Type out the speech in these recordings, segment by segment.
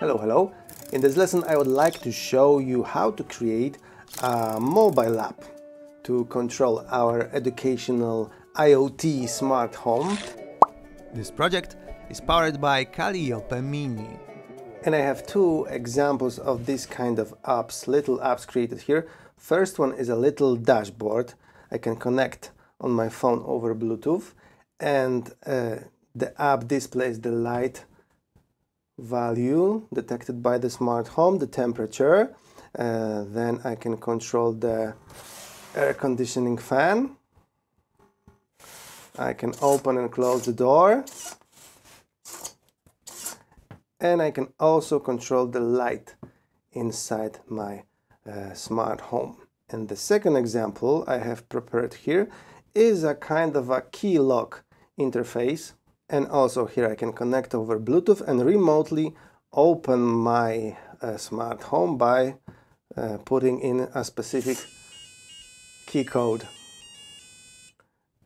Hello, hello. In this lesson I would like to show you how to create a mobile app to control our educational IoT smart home. This project is powered by Calliope Mini. And I have two examples of this kind of apps, little apps created here. First one is a little dashboard I can connect on my phone over Bluetooth and uh, the app displays the light value detected by the smart home, the temperature. Uh, then I can control the air conditioning fan. I can open and close the door. And I can also control the light inside my uh, smart home. And the second example I have prepared here is a kind of a key lock interface and also here I can connect over Bluetooth and remotely open my uh, smart home by uh, putting in a specific key code.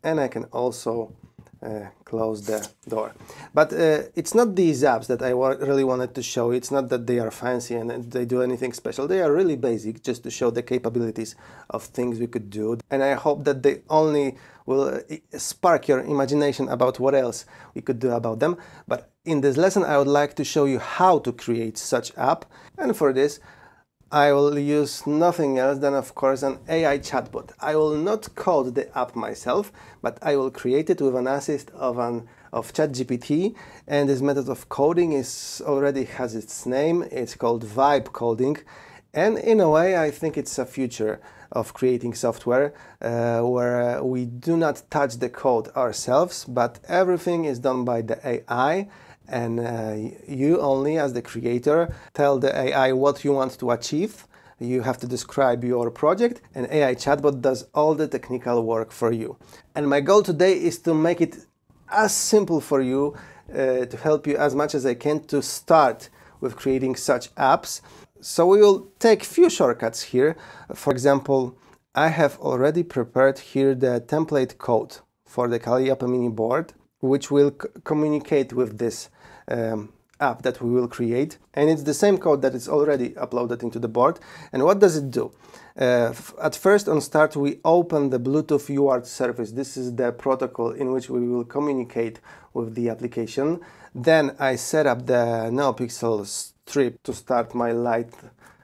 And I can also uh, close the door. But uh, it's not these apps that I really wanted to show. It's not that they are fancy and they do anything special. They are really basic just to show the capabilities of things we could do. And I hope that they only will uh, spark your imagination about what else we could do about them. But in this lesson, I would like to show you how to create such app. And for this, I will use nothing else than of course an AI chatbot. I will not code the app myself, but I will create it with an assist of an of ChatGPT and this method of coding is already has its name. It's called vibe coding and in a way I think it's a future of creating software uh, where we do not touch the code ourselves but everything is done by the AI and uh, you only as the creator tell the AI what you want to achieve you have to describe your project and AI chatbot does all the technical work for you. And my goal today is to make it as simple for you uh, to help you as much as I can to start with creating such apps. So we will take few shortcuts here. For example, I have already prepared here the template code for the Calliope Mini board, which will communicate with this um, app that we will create. And it's the same code that is already uploaded into the board. And what does it do? Uh, at first on start we open the Bluetooth UART service. This is the protocol in which we will communicate with the application. Then I set up the NeoPixel strip to start my light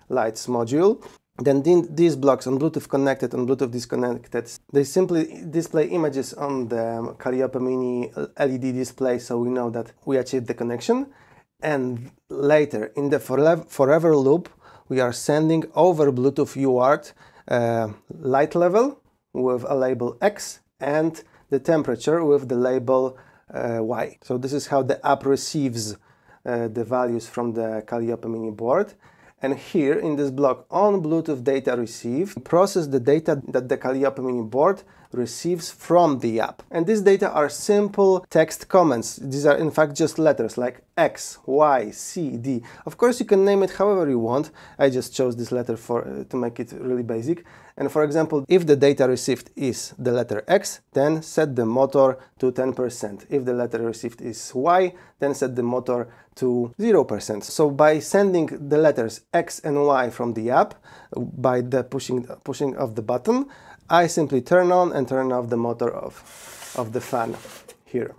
lights module. Then these blocks on Bluetooth connected and Bluetooth disconnected, they simply display images on the Calliope Mini LED display so we know that we achieved the connection. And later in the forever loop, we are sending over Bluetooth UART uh, light level with a label X and the temperature with the label uh, Y. So this is how the app receives uh, the values from the Calliope Mini board. And here in this block on Bluetooth data received, process the data that the Calliope Mini board receives from the app. And these data are simple text comments. These are in fact just letters like X, Y, C, D. Of course you can name it however you want. I just chose this letter for uh, to make it really basic. And for example, if the data received is the letter X, then set the motor to 10%. If the letter received is Y, then set the motor to 0%. So by sending the letters X and Y from the app, by the pushing, pushing of the button, I simply turn on and turn off the motor of, of the fan here.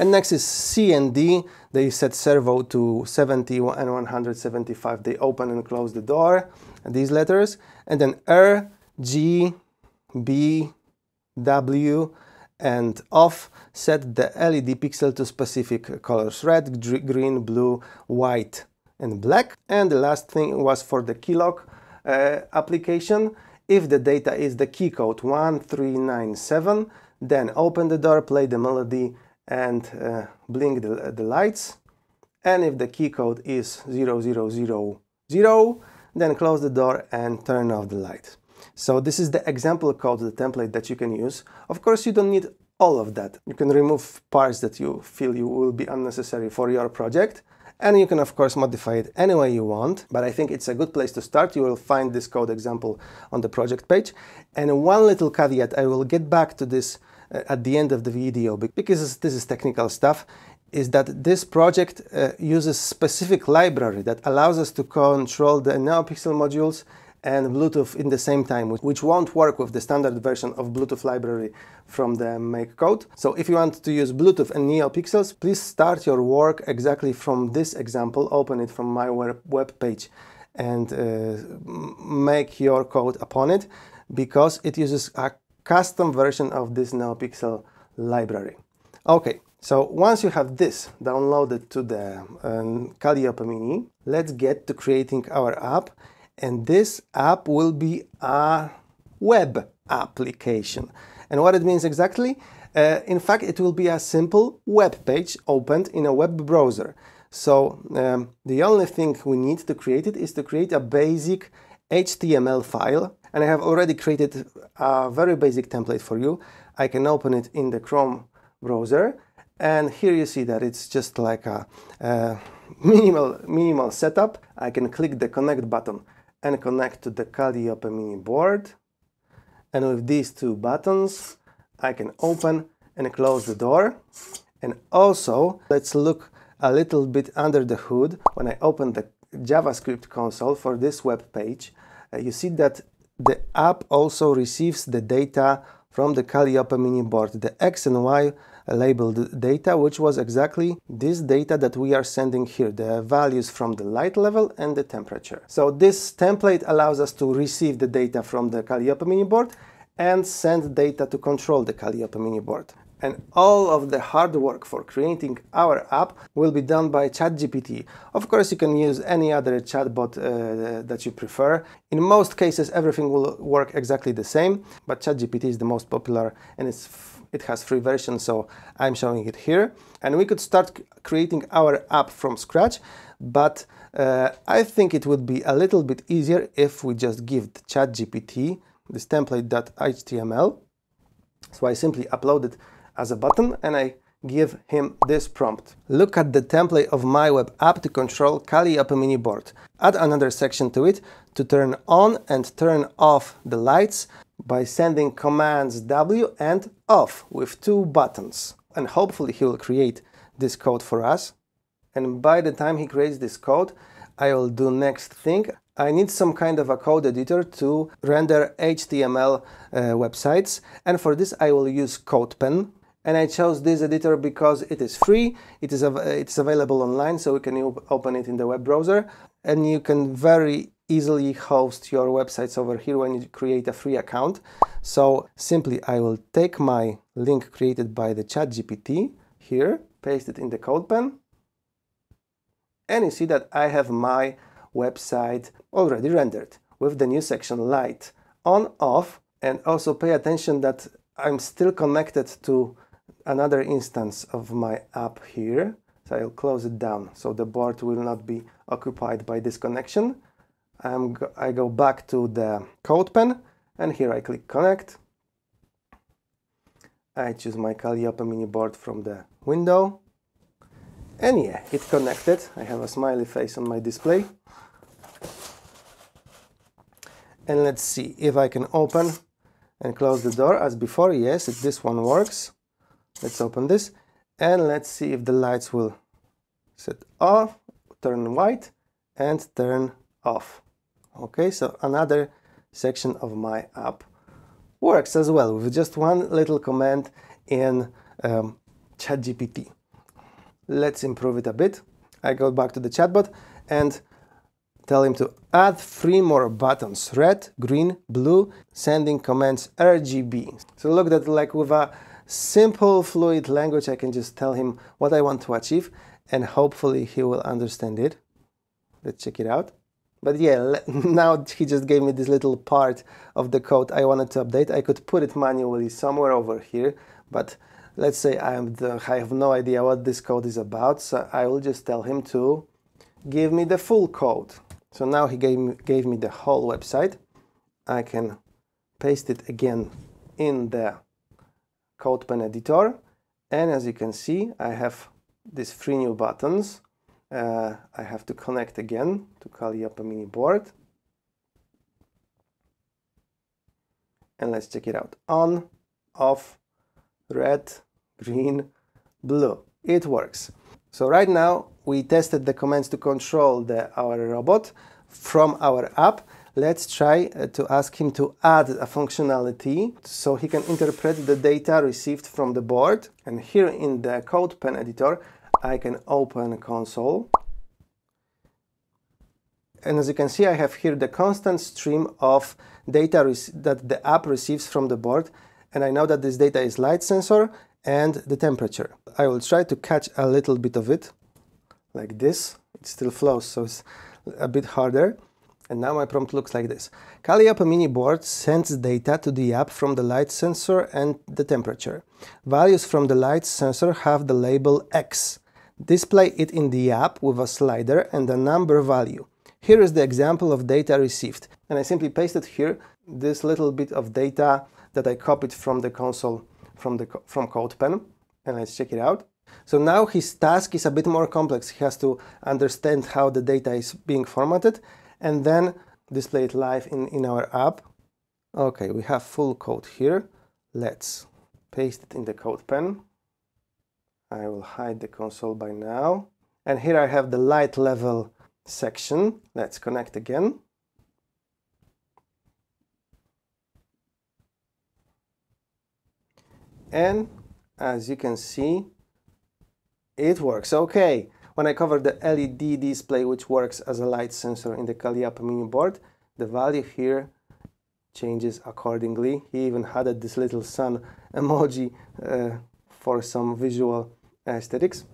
And next is C and D. They set servo to 70 and 175. They open and close the door, these letters. And then R, G, B, W, and off set the LED pixel to specific colors red, green, blue, white and black and the last thing was for the key lock uh, application if the data is the key code 1397 then open the door play the melody and uh, blink the, the lights and if the key code is 0000 then close the door and turn off the light so this is the example code, the template that you can use. Of course, you don't need all of that. You can remove parts that you feel you will be unnecessary for your project. And you can of course modify it any way you want, but I think it's a good place to start. You will find this code example on the project page. And one little caveat, I will get back to this at the end of the video because this is technical stuff. is that this project uh, uses specific library that allows us to control the NeoPixel modules and Bluetooth in the same time, which won't work with the standard version of Bluetooth library from the MakeCode. So if you want to use Bluetooth and NeoPixels, please start your work exactly from this example, open it from my web page and uh, make your code upon it because it uses a custom version of this NeoPixel library. Okay, so once you have this downloaded to the um, Mini, let's get to creating our app and this app will be a web application. And what it means exactly? Uh, in fact, it will be a simple web page opened in a web browser. So um, the only thing we need to create it is to create a basic HTML file. And I have already created a very basic template for you. I can open it in the Chrome browser. And here you see that it's just like a, a minimal, minimal setup. I can click the connect button and connect to the Calliope mini board. And with these two buttons, I can open and close the door. And also, let's look a little bit under the hood. When I open the JavaScript console for this web page, uh, you see that the app also receives the data from the Calliope mini board, the X and Y labeled data, which was exactly this data that we are sending here, the values from the light level and the temperature. So this template allows us to receive the data from the Calliope mini board and send data to control the Calliope mini board. And all of the hard work for creating our app will be done by ChatGPT. Of course, you can use any other chatbot uh, that you prefer. In most cases, everything will work exactly the same, but ChatGPT is the most popular and it has free version, so I'm showing it here. And we could start creating our app from scratch, but uh, I think it would be a little bit easier if we just give ChatGPT this template.html. So I simply upload it as a button and I give him this prompt. Look at the template of my web app to control Kali Calliope mini board. Add another section to it to turn on and turn off the lights by sending commands W and off with two buttons. And hopefully he will create this code for us. And by the time he creates this code, I will do next thing. I need some kind of a code editor to render HTML uh, websites. And for this, I will use CodePen. And I chose this editor because it is free, it is av it's available online, so we can open it in the web browser. And you can very easily host your websites over here when you create a free account. So simply I will take my link created by the ChatGPT here, paste it in the CodePen, and you see that I have my website already rendered with the new section light on off and also pay attention that I'm still connected to another instance of my app here so I'll close it down so the board will not be occupied by this connection I'm go I go back to the CodePen and here I click connect. I choose my Calliope mini board from the window and yeah, it connected. I have a smiley face on my display. And let's see if I can open and close the door as before. Yes, this one works. Let's open this and let's see if the lights will set off, turn white and turn off. Okay, so another section of my app works as well with just one little command in um, ChatGPT. Let's improve it a bit. I go back to the chatbot and tell him to add three more buttons, red, green, blue, sending commands RGB. So look that like with a simple fluid language, I can just tell him what I want to achieve and hopefully he will understand it. Let's check it out. But yeah, now he just gave me this little part of the code I wanted to update. I could put it manually somewhere over here, but let's say I, am the, I have no idea what this code is about, so I will just tell him to give me the full code. So now he gave me, gave me the whole website. I can paste it again in the CodePen editor. And as you can see, I have these three new buttons uh, I have to connect again to Calliope mini board. And let's check it out. On, off, red, green, blue. It works. So right now we tested the commands to control the, our robot from our app. Let's try uh, to ask him to add a functionality so he can interpret the data received from the board. And here in the CodePen editor, I can open console. And as you can see, I have here the constant stream of data that the app receives from the board. And I know that this data is light sensor and the temperature. I will try to catch a little bit of it like this. It still flows, so it's a bit harder. And now my prompt looks like this. Calliope Mini Board sends data to the app from the light sensor and the temperature. Values from the light sensor have the label X. Display it in the app with a slider and a number value. Here is the example of data received. And I simply pasted here this little bit of data that I copied from the console from, the, from CodePen. And let's check it out. So now his task is a bit more complex. He has to understand how the data is being formatted and then display it live in, in our app. Okay, we have full code here. Let's paste it in the CodePen. I will hide the console by now. And here I have the light level section. Let's connect again. And as you can see, it works okay. When I cover the LED display, which works as a light sensor in the Calliope mini board, the value here changes accordingly. He even added this little sun emoji uh, for some visual aesthetics.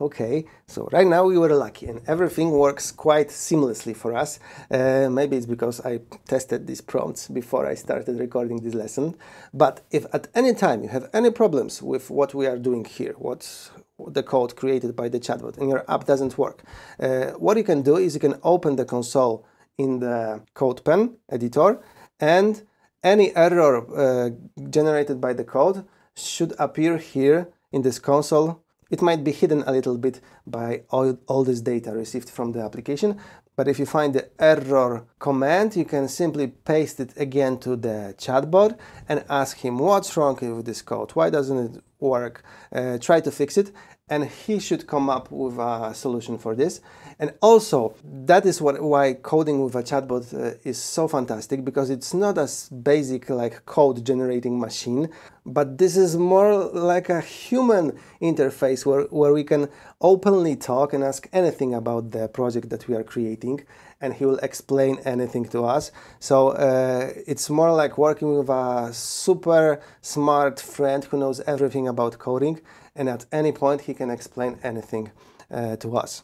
Okay, so right now we were lucky and everything works quite seamlessly for us. Uh, maybe it's because I tested these prompts before I started recording this lesson. But if at any time you have any problems with what we are doing here, what's the code created by the chatbot and your app doesn't work, uh, what you can do is you can open the console in the CodePen editor and any error uh, generated by the code should appear here in this console. It might be hidden a little bit by all, all this data received from the application, but if you find the error command, you can simply paste it again to the chatbot and ask him what's wrong with this code, why doesn't it work, uh, try to fix it, and he should come up with a solution for this. And also, that is what, why coding with a chatbot uh, is so fantastic because it's not as basic like code generating machine, but this is more like a human interface where, where we can openly talk and ask anything about the project that we are creating and he will explain anything to us. So uh, it's more like working with a super smart friend who knows everything about coding and at any point he can explain anything uh, to us.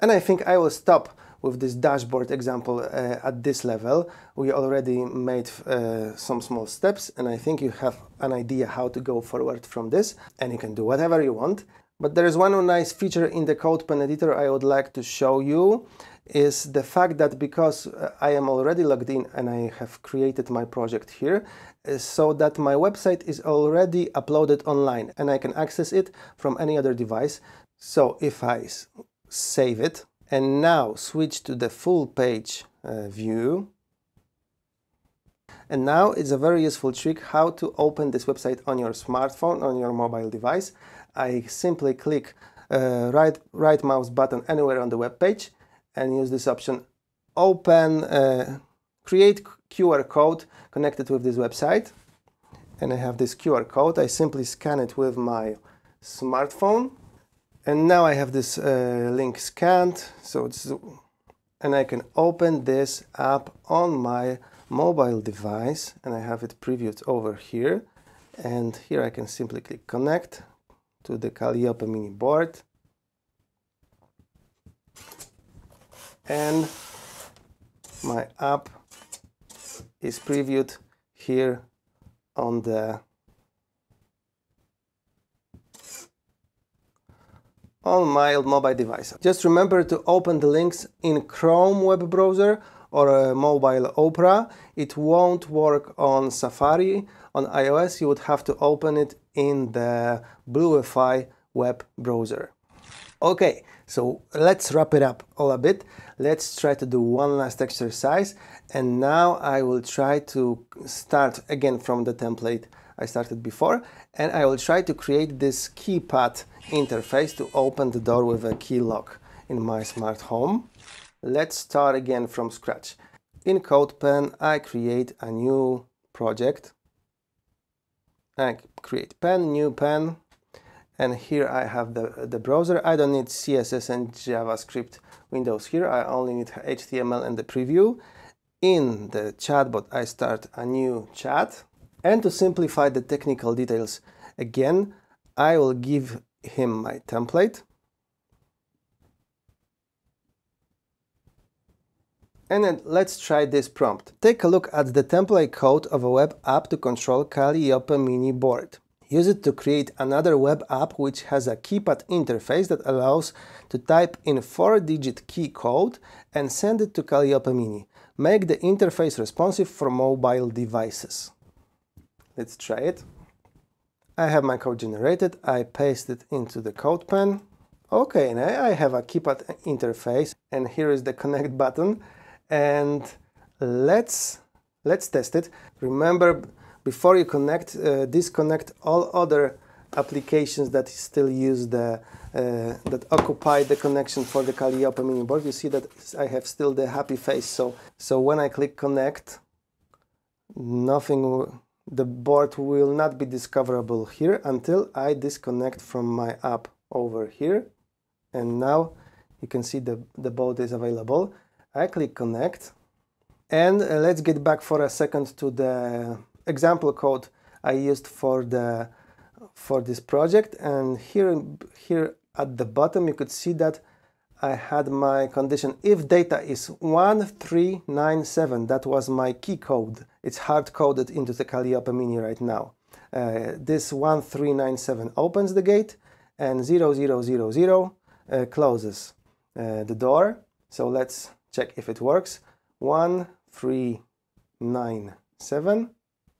And I think I will stop with this dashboard example uh, at this level. We already made uh, some small steps and I think you have an idea how to go forward from this and you can do whatever you want. But there is one nice feature in the CodePen editor I would like to show you is the fact that because uh, I am already logged in and I have created my project here, uh, so that my website is already uploaded online and I can access it from any other device. So if I save it and now switch to the full page uh, view, and now it's a very useful trick how to open this website on your smartphone, on your mobile device. I simply click uh, right, right mouse button anywhere on the web page and use this option. Open uh, create QR code connected with this website. And I have this QR code. I simply scan it with my smartphone. And now I have this uh, link scanned. So it's and I can open this app on my mobile device. And I have it previewed over here. And here I can simply click connect to the Calliope mini board and my app is previewed here on the on my mobile device. Just remember to open the links in Chrome web browser or a mobile Opera. It won't work on Safari. On iOS you would have to open it in the Bluefy web browser. Okay, so let's wrap it up all a bit. Let's try to do one last exercise. And now I will try to start again from the template I started before and I will try to create this keypad interface to open the door with a key lock in my smart home. Let's start again from scratch. In CodePen I create a new project. I create pen, new pen and here I have the, the browser. I don't need CSS and JavaScript windows here. I only need HTML and the preview. In the chatbot, I start a new chat. And to simplify the technical details again, I will give him my template. And then let's try this prompt. Take a look at the template code of a web app to control Calliope Mini board. Use it to create another web app which has a keypad interface that allows to type in 4-digit key code and send it to Calliope Mini. Make the interface responsive for mobile devices. Let's try it. I have my code generated, I paste it into the CodePen. Okay, now I have a keypad interface and here is the connect button and let's let's test it. Remember before you connect, uh, disconnect all other applications that still use the uh, that occupy the connection for the Calliope mini board. You see that I have still the happy face. So so when I click connect, nothing. The board will not be discoverable here until I disconnect from my app over here. And now you can see the the board is available. I click connect, and uh, let's get back for a second to the example code I used for the for this project. And here here at the bottom you could see that I had my condition. If data is 1397 that was my key code. It's hard coded into the Calliope Mini right now. Uh, this 1397 opens the gate and 0000 uh, closes uh, the door. So let's check if it works. 1397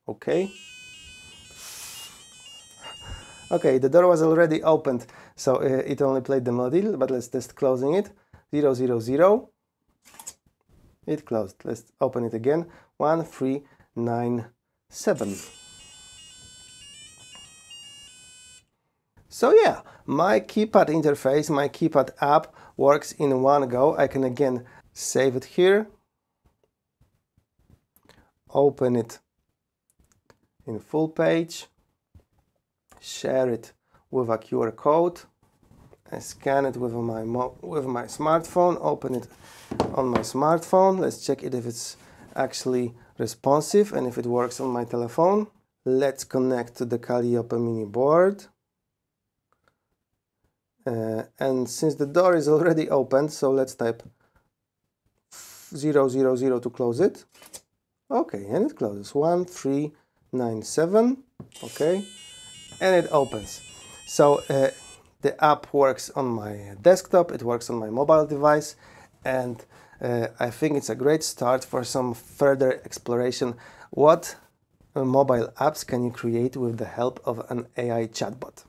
okay. Okay the door was already opened so uh, it only played the melody but let's test closing it. 0 0 0 it closed. Let's open it again. 1 3 9 7 so yeah my keypad interface my keypad app works in one go. I can again save it here. Open it in full page, share it with a QR code, I scan it with my, with my smartphone, open it on my smartphone. Let's check it if it's actually responsive and if it works on my telephone. Let's connect to the Calliope mini board. Uh, and since the door is already opened, so let's type 000 to close it. Okay, and it closes. 1, 3, 97 okay and it opens. So uh, the app works on my desktop it works on my mobile device and uh, I think it's a great start for some further exploration. What uh, mobile apps can you create with the help of an AI chatbot